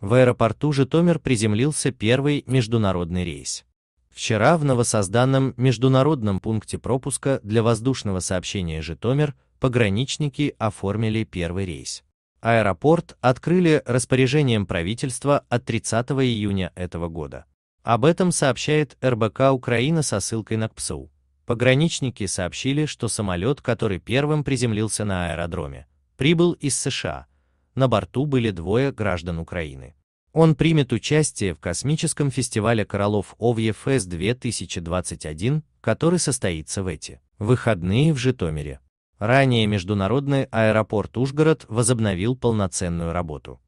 В аэропорту Житомир приземлился первый международный рейс. Вчера в новосозданном международном пункте пропуска для воздушного сообщения Житомир пограничники оформили первый рейс. Аэропорт открыли распоряжением правительства от 30 июня этого года. Об этом сообщает РБК Украина со ссылкой на КПСУ. Пограничники сообщили, что самолет, который первым приземлился на аэродроме, прибыл из США. На борту были двое граждан Украины. Он примет участие в космическом фестивале Королов ОВЕФС 2021, который состоится в эти выходные в Житомире. Ранее международный аэропорт Ужгород возобновил полноценную работу.